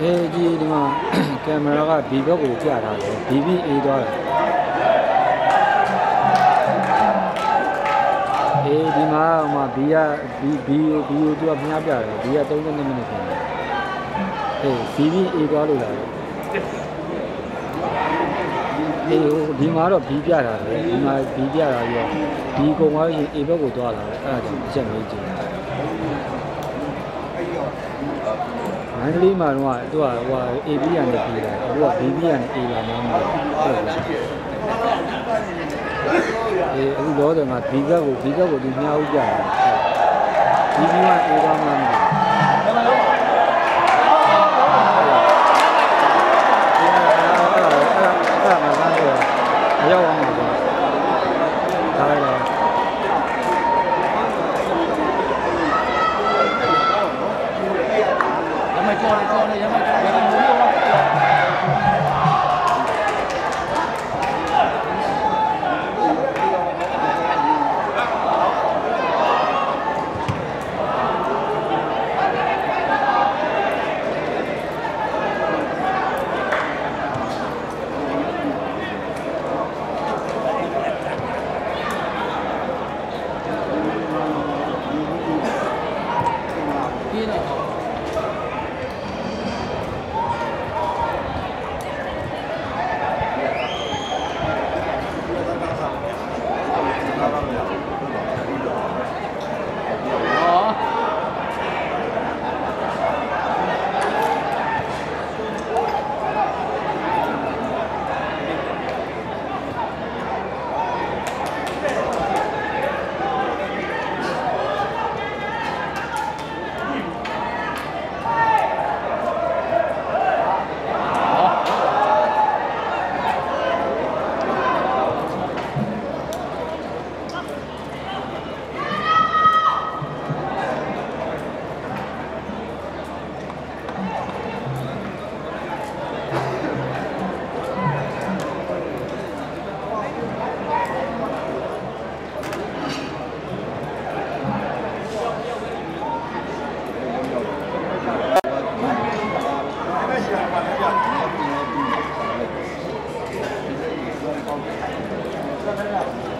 အေးကြီးဒီမှာကင်မရာက B ဘက်ကိုပြထားတယ် BBA သွားတယ်အေးဒီမှာဟိုမှာ B က B B B ကိုသူကမြားပြတယ် B က32မိနစ်ပြန်တယ်အေး BBA သွားလို့လာတယ်အေးဟိုဒီမှာတော့ B ပြထားတယ်ဒီမှာ B ပြတာပြီးတော့ B ကုန်သွားရင် A ဘက်ကိုသွားလာတယ်အဲ့ဒါကြောင့်တစ်ချက်မေးကြည့်တယ် မန္တလေးမှာတော့သူကဟိုဟာ AB ရနဲ့ပြီးတယ်အခုက BB ရနဲ့ A လာမှန်းမလို့ဟုတ်လားအေးအခုတော့တယ်မှာ B ဘက်ကို B ဘက်ကိုဒီမြားဥပြတယ် BB က A ကမှန်း Gracias.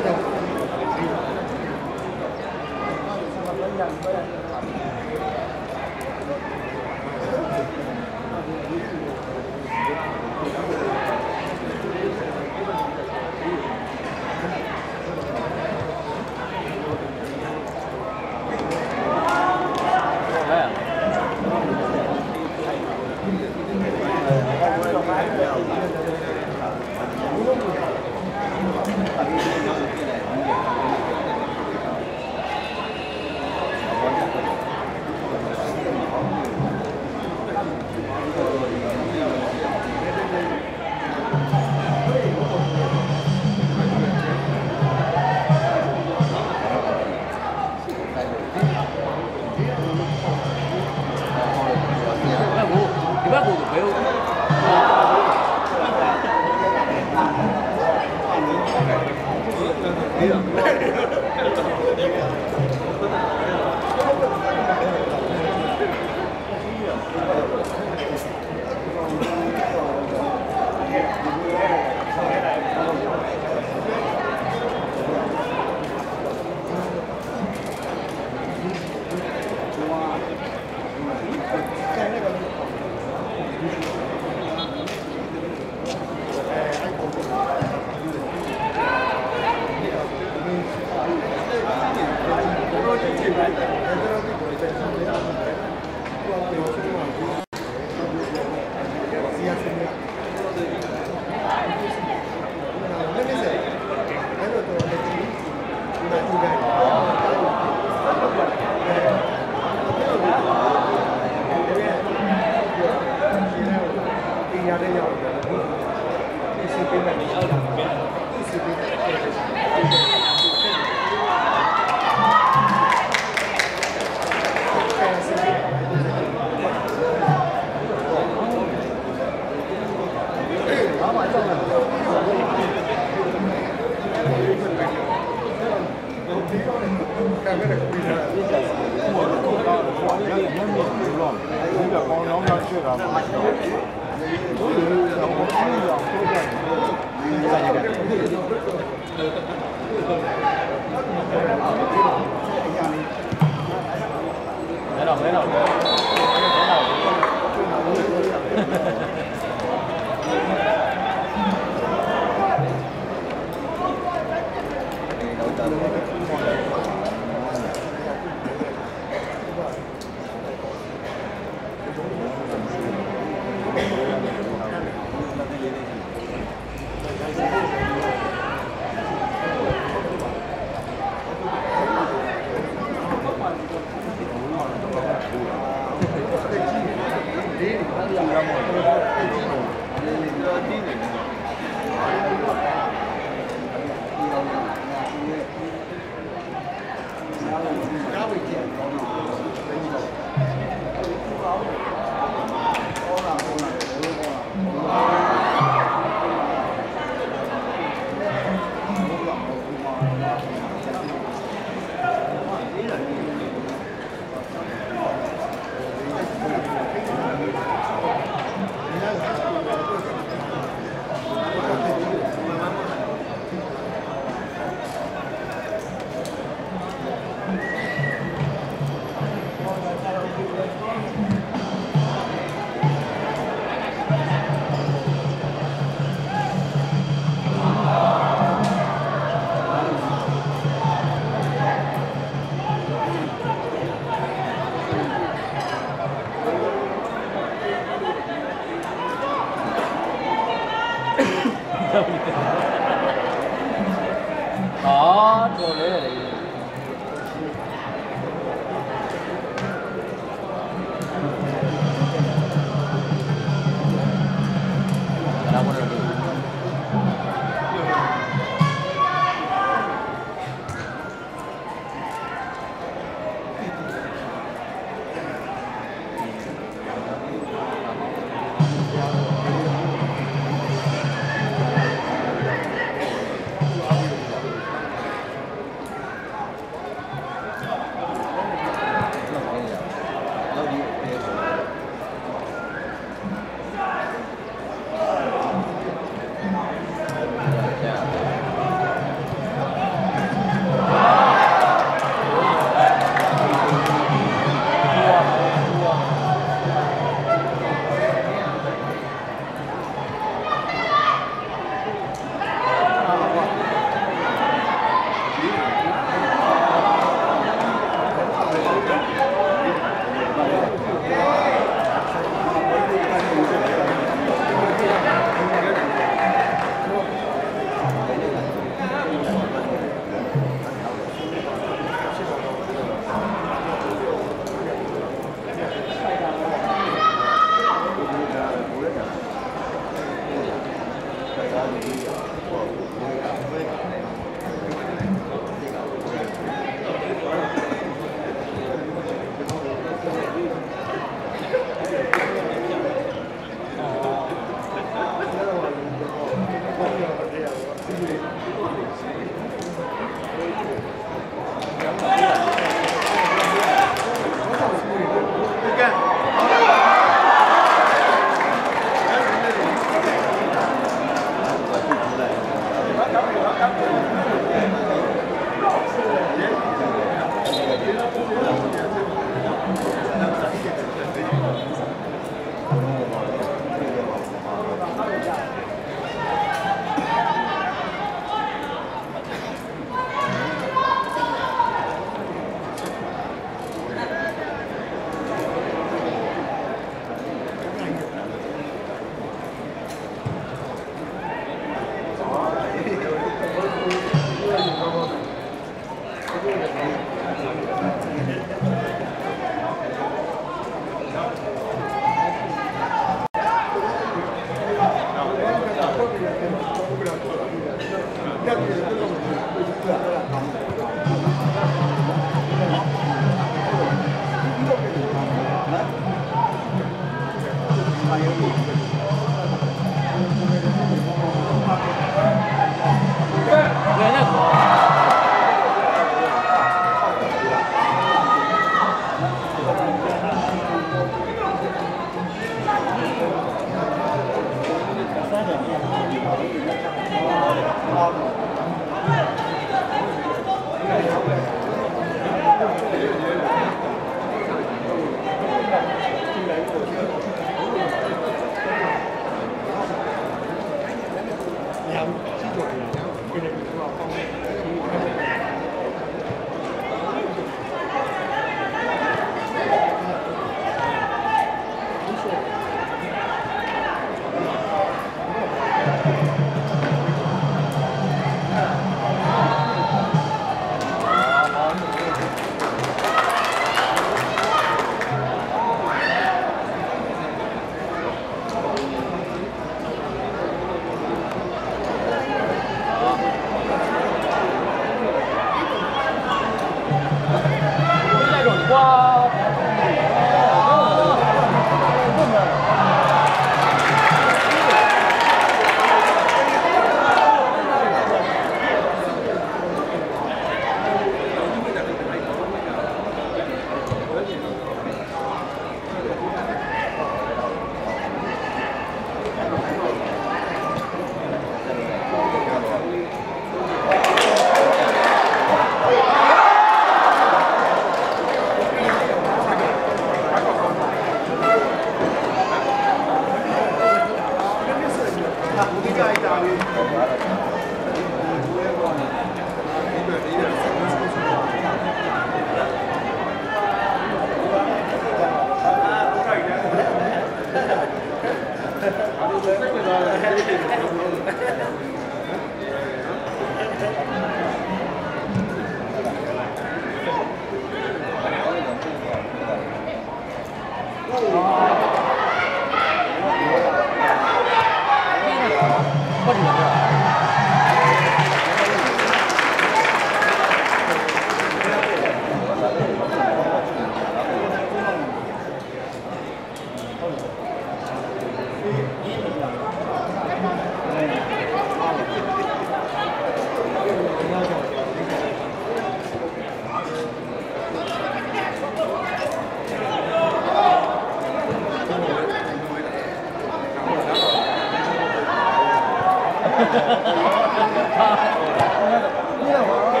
你干嘛？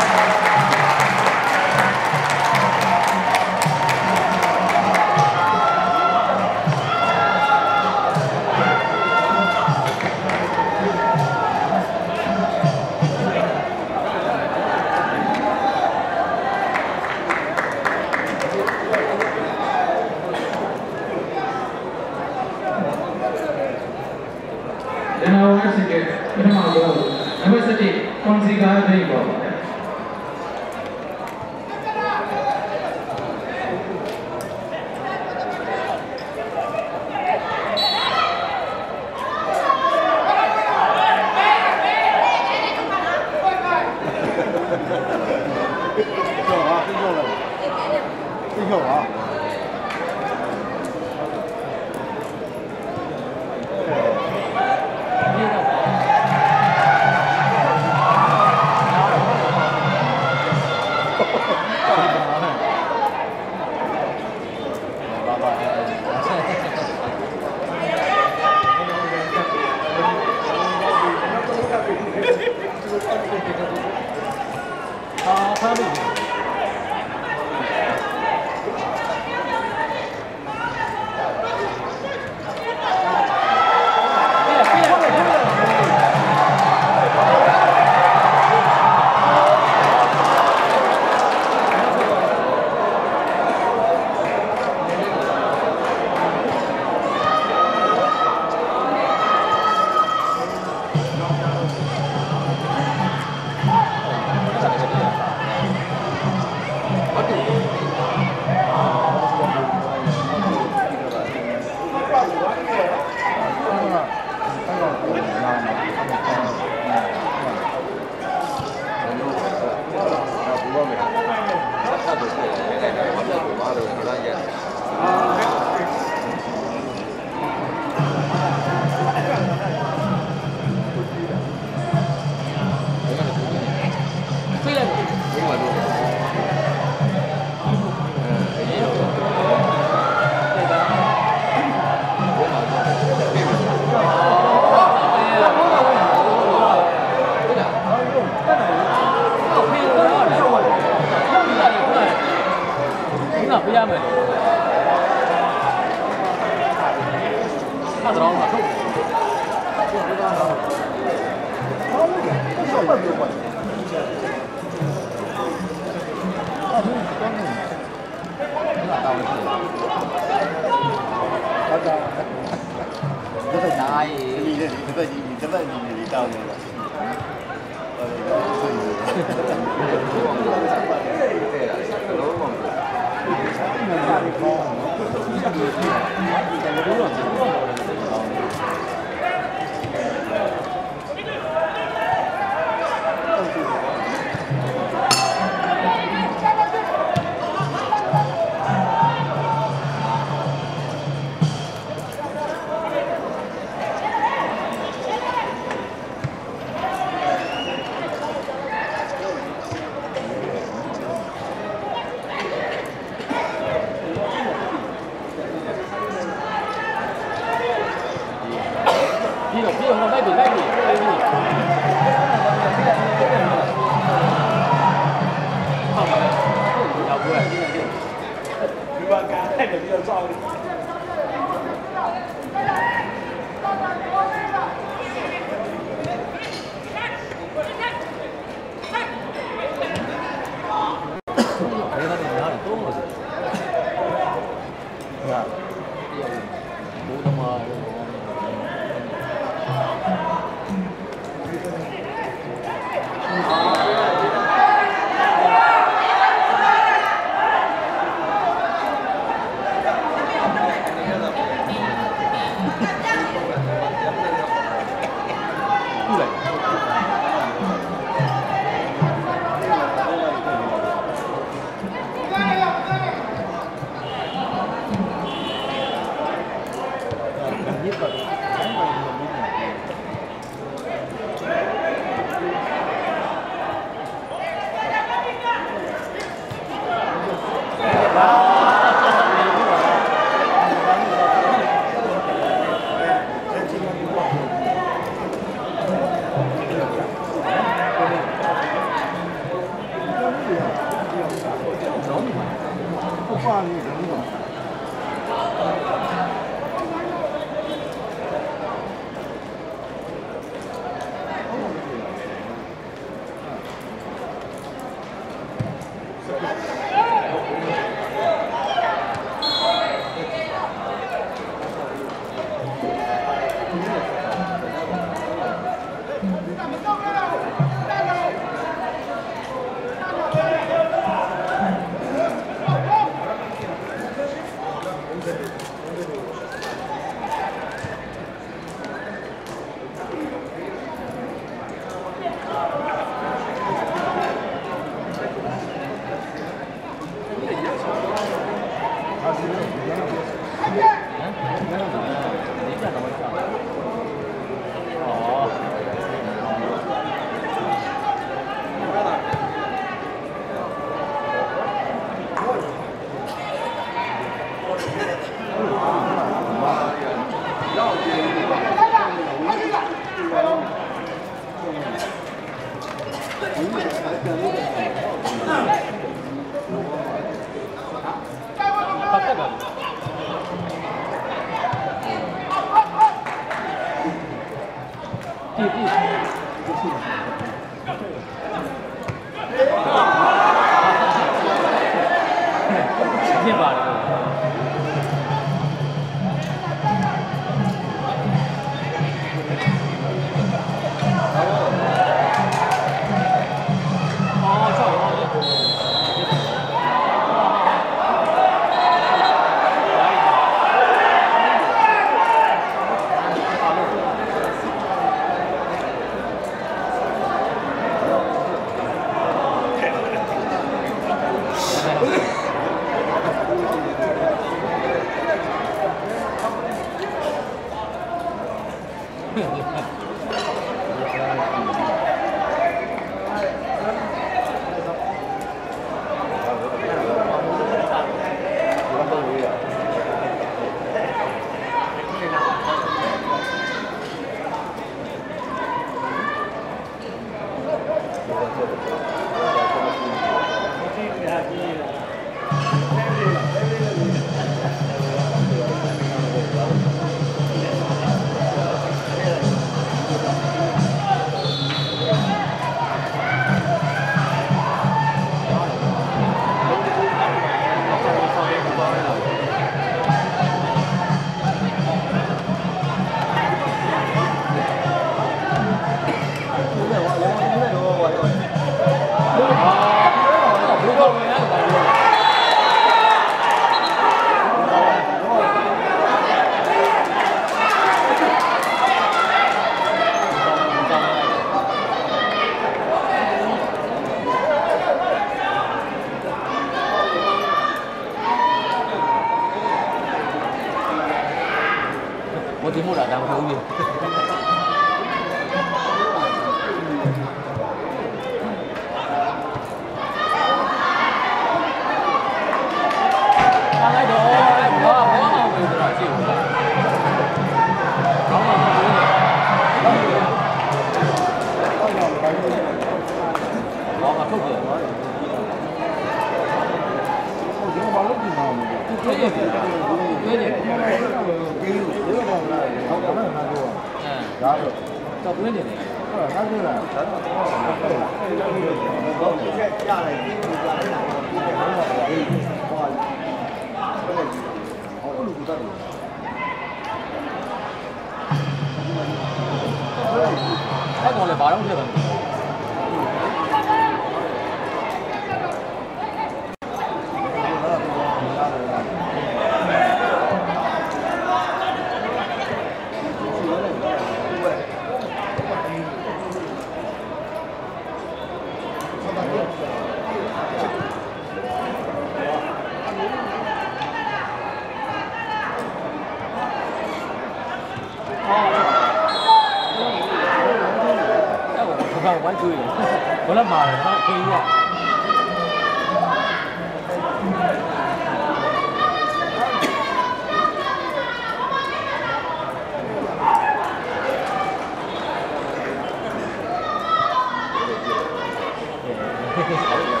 好嘞哥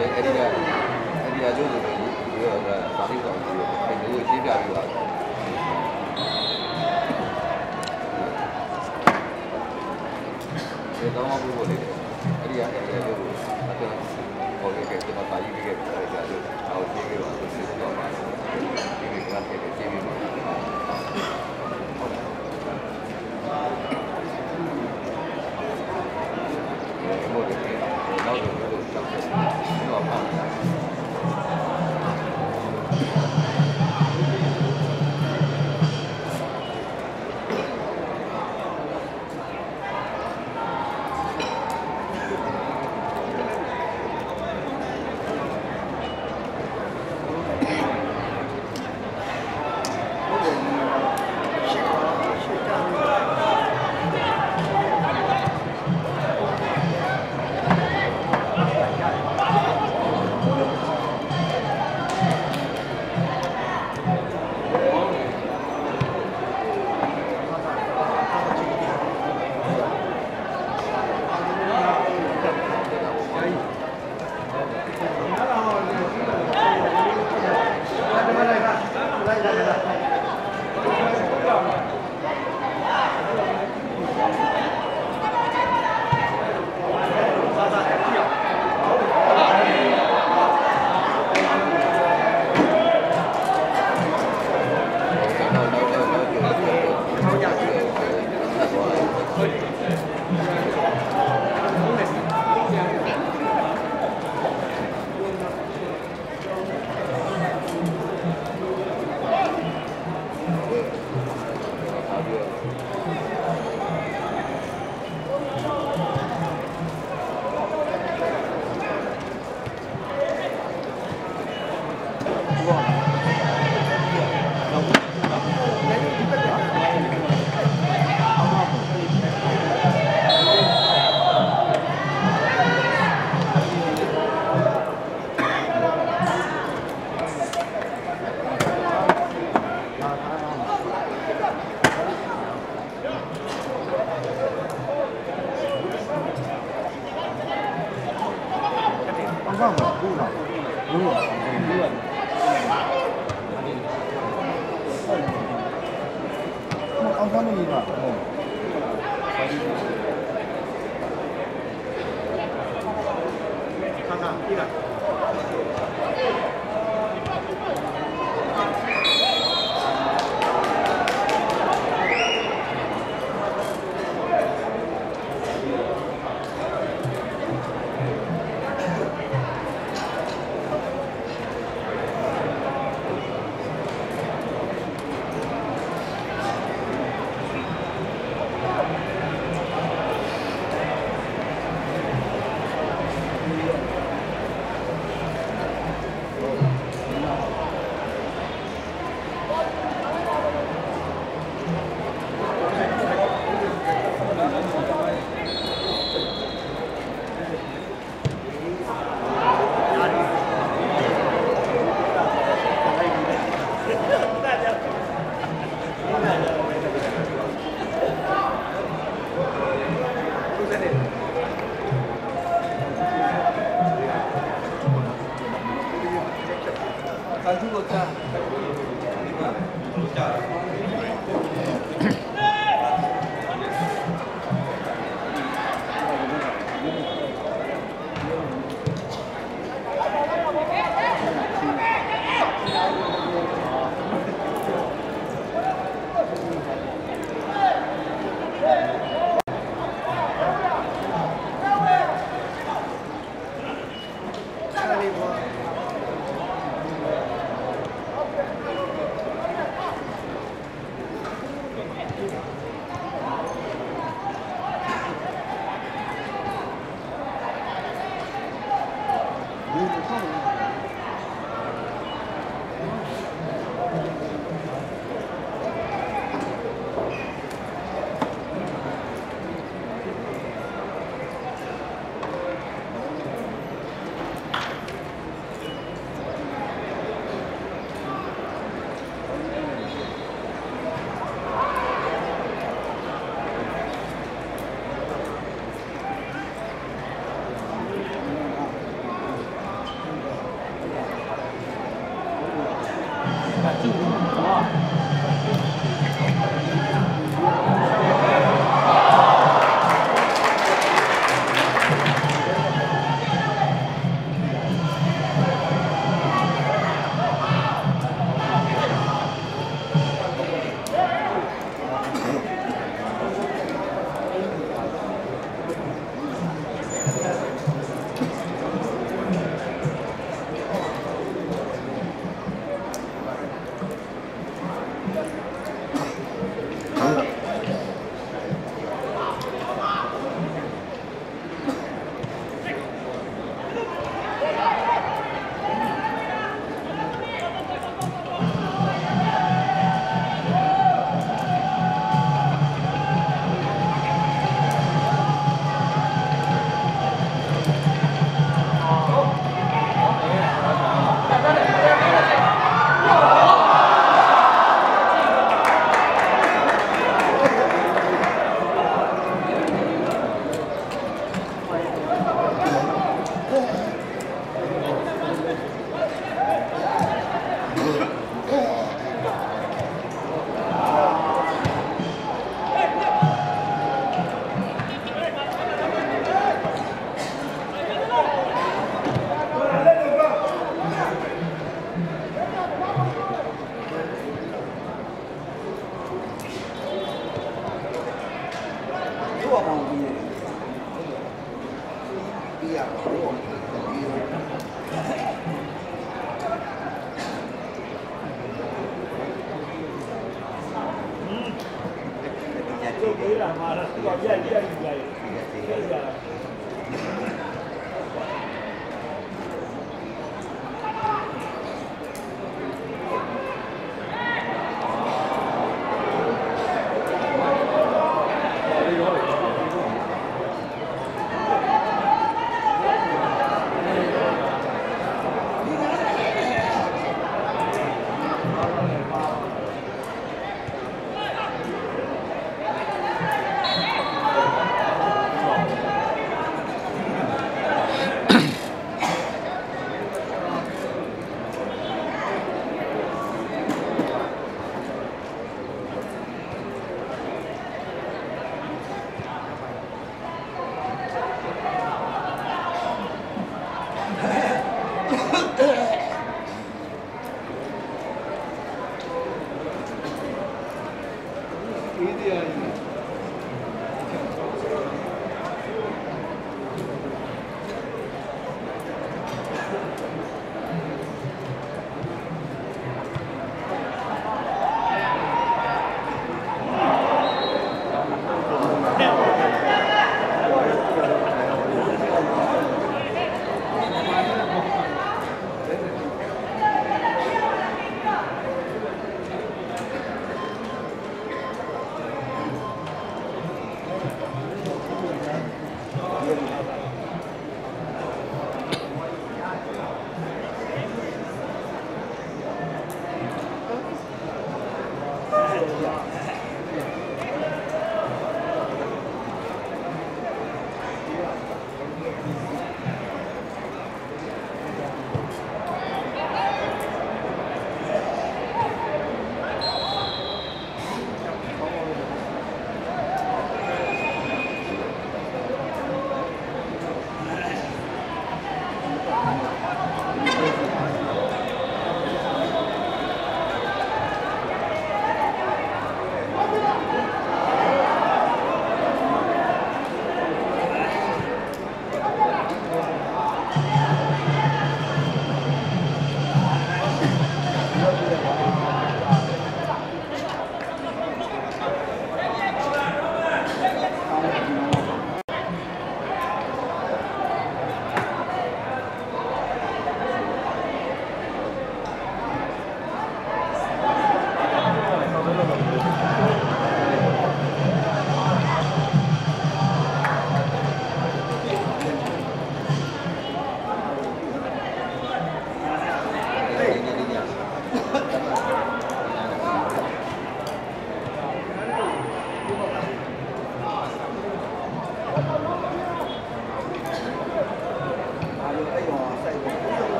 editing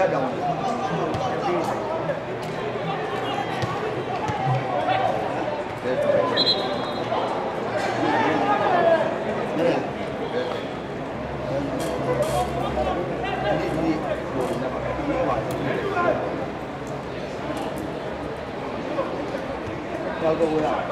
ra đầu Hãy subscribe cho kênh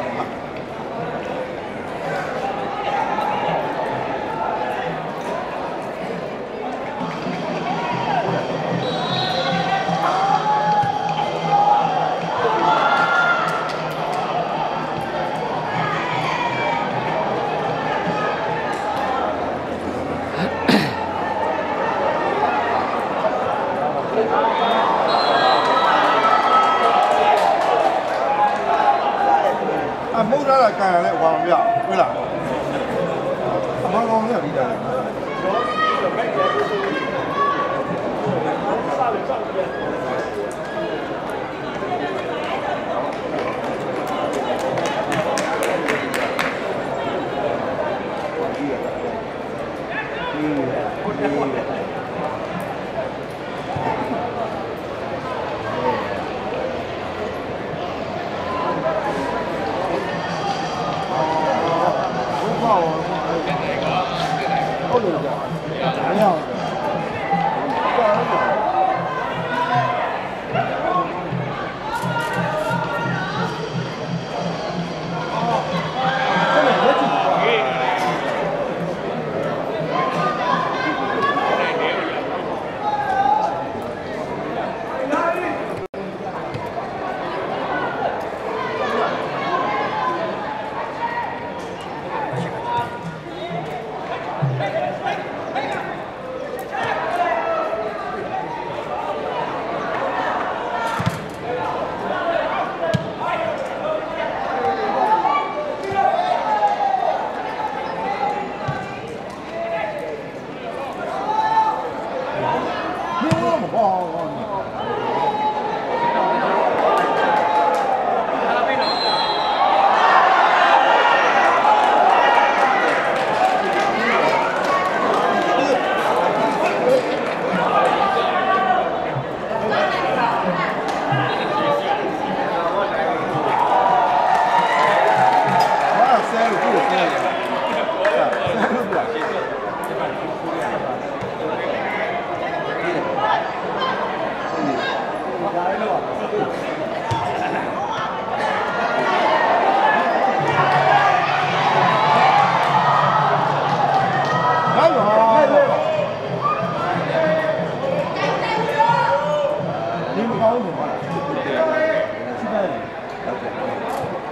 warahmatullahi なるほど。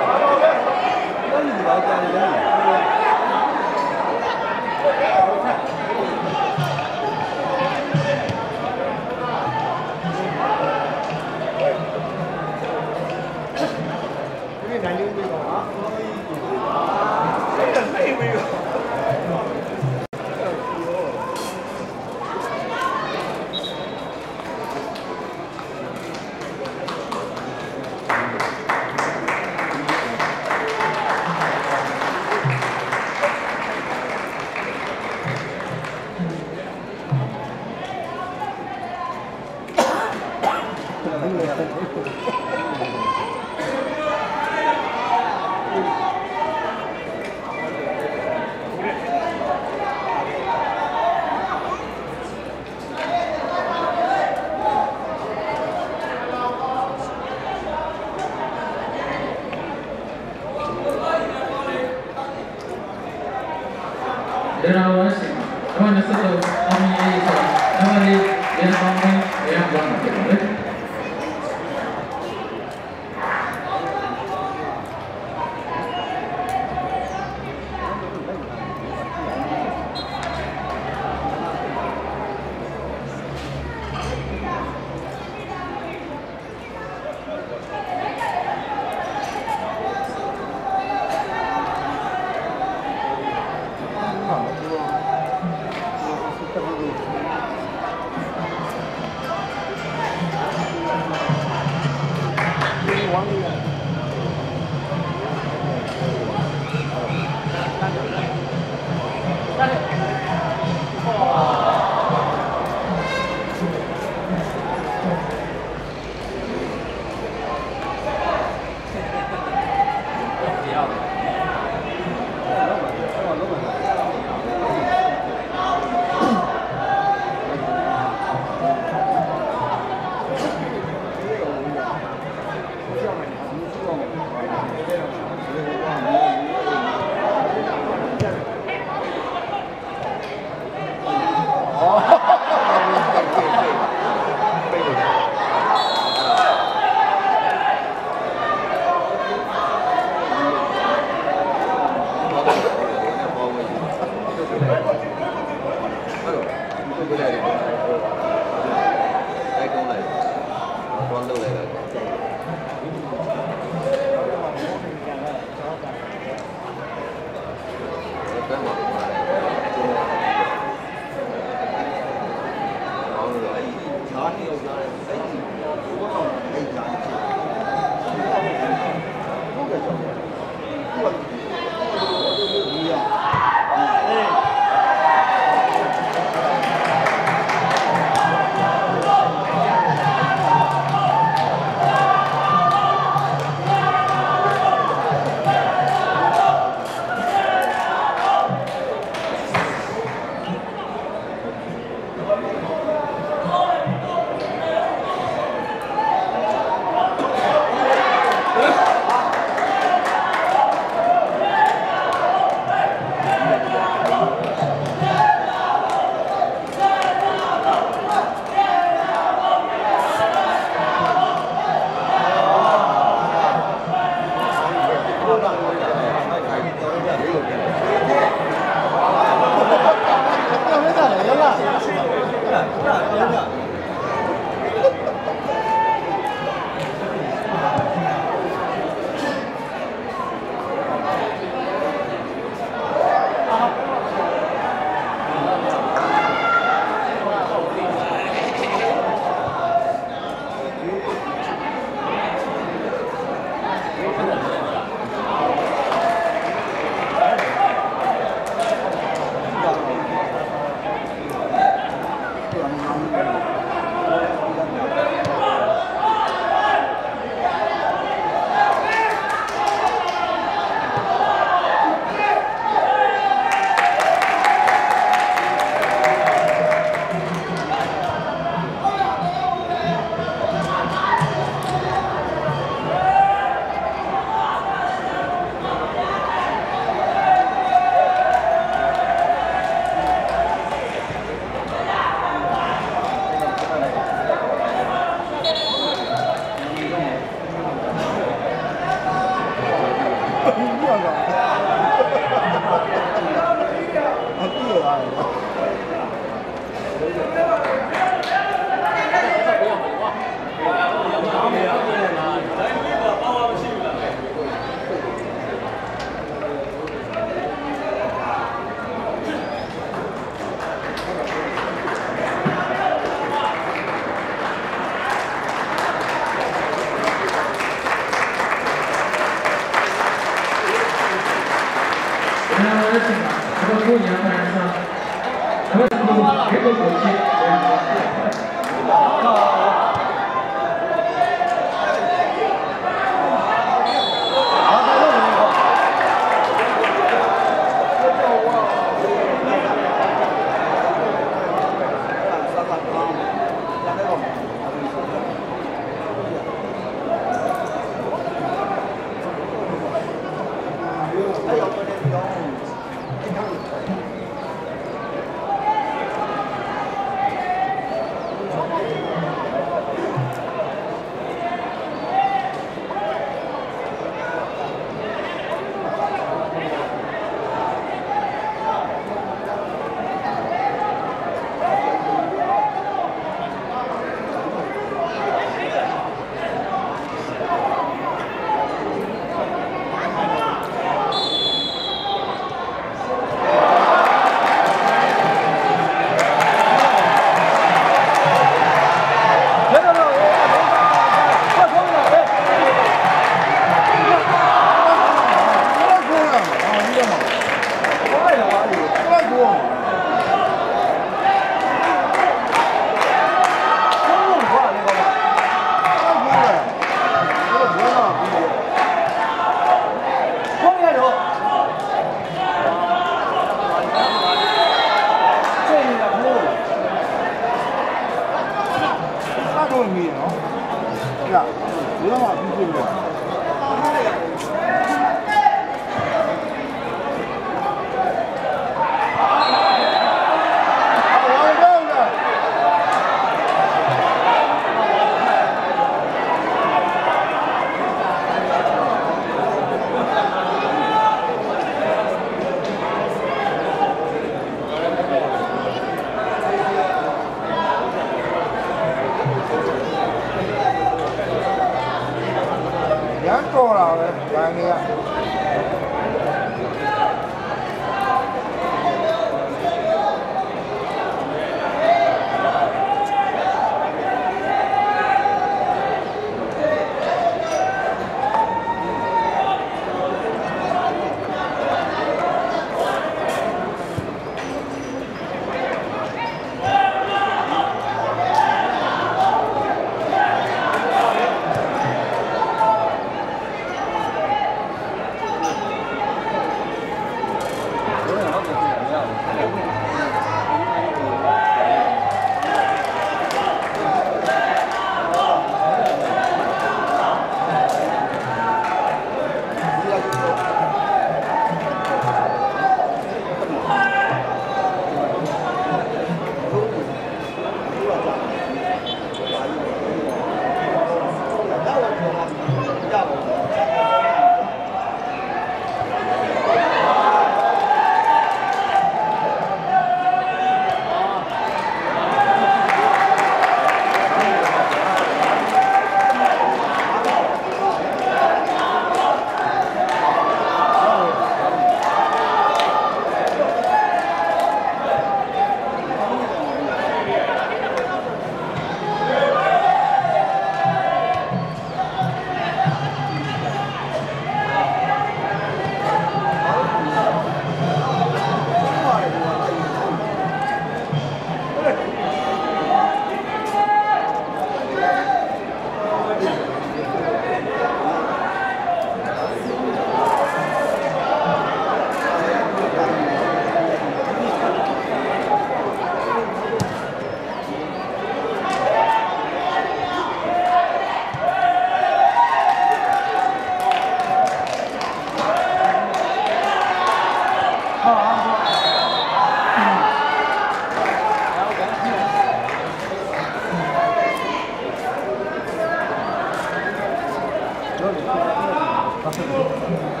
嗯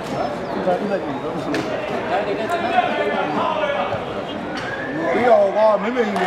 好的没有啊美美的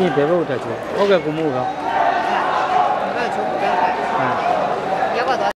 你别问